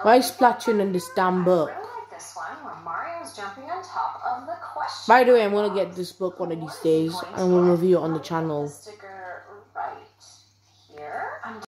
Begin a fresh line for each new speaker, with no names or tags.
Why is Splatoon in this damn book? By the way, I'm gonna get this book one of these days and we'll review it on the channel.